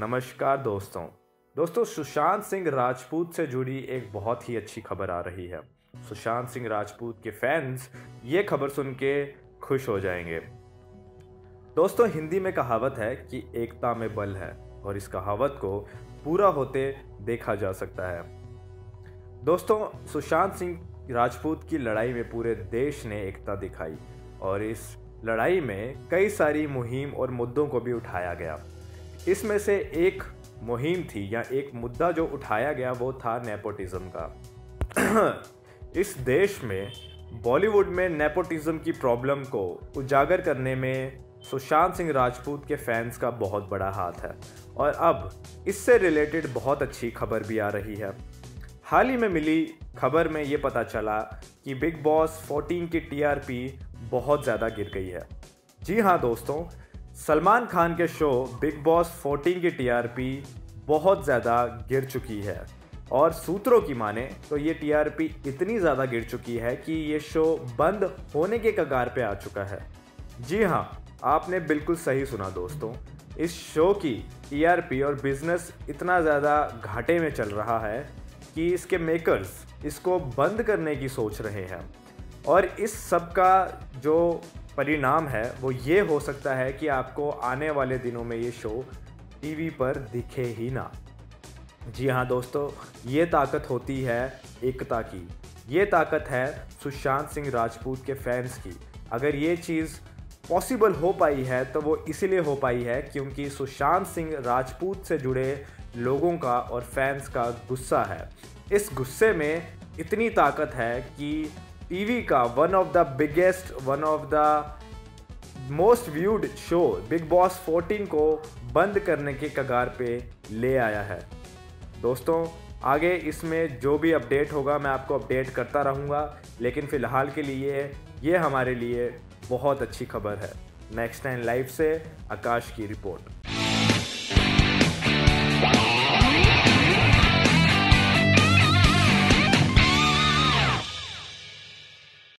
नमस्कार दोस्तों। दोस्तों, सुशांत सिंह राजपूत से जुड़ी एक बहुत ही अच्छी खबर आ रही है। सुशांत सिंह राजपूत के फैंस ये खबर सुन के खुश हो जाएँगे। दोस्तों, हिंदी में कहावत है कि एकता में बल है और इस कहावत को पूरा होते देखा जा सकता है। दोस्तों, सुशांत सिंह राजपूत की लड़ाई में पूरे देश ने एकता दिखाई और इस लड़ाई में कई सारी मुहिम और मुद्दों को भी उठाया गया। इसमें से एक मुहिम थी या एक मुद्दा जो उठाया गया वो था नेपोटिज्म का। इस देश में बॉलीवुड में नेपोटिज्म की प्रॉब्लम को उजागर करने में सुशांत सिंह राजपूत के फैंस का बहुत बड़ा हाथ है। और अब इससे रिलेटेड बहुत अच्छी खबर भी आ रही है। हाल ही में मिली खबर में ये पता चला कि बिग बॉस 14 की टीआरपी बहुत ज़्यादा गिर गई है। जी हाँ दोस्तों सलमान खान के शो बिग बॉस 14 की टीआरपी बहुत ज़्यादा गिर चुकी है। और सूत्रों की माने तो ये टीआरपी इतनी ज़्यादा गिर चुकी है कि ये शो बंद होने के कगार पे आ चुका है। जी हाँ आपने बिल्कुल सही सुना दोस्तों। इस शो की टीआरपी और बिज़नेस इतना ज़्यादा घाटे में चल रहा है कि इसके मेकर्स इसको बंद करने की सोच रहे हैं। और इस सब का जो परिणाम है, वो ये हो सकता है कि आपको आने वाले दिनों में ये शो टीवी पर दिखे ही ना। जी हाँ दोस्तों, ये ताकत होती है एकता की। ये ताकत है सुशांत सिंह राजपूत के फैंस की। अगर ये चीज़ पॉसिबल हो पाई है तो वो इसीलिए हो पाई है क्योंकि सुशांत सिंह राजपूत से जुड़े लोगों का और फैंस का गुस्सा है। इस गुस्से में इतनी ताकत है कि टीवी का one of the biggest one of the most viewed show Bigg Boss 14 को बंद करने के कगार पे ले आया है। दोस्तों, आगे इसमें जो भी अपडेट होगा, मैं आपको अपडेट करता रहूँगा, लेकिन फ़िलहाल के लिए ये हमारे लिए बहुत अच्छी खबर है। नेक्स्ट टाइम लाइव से आकाश की रिपोर्ट।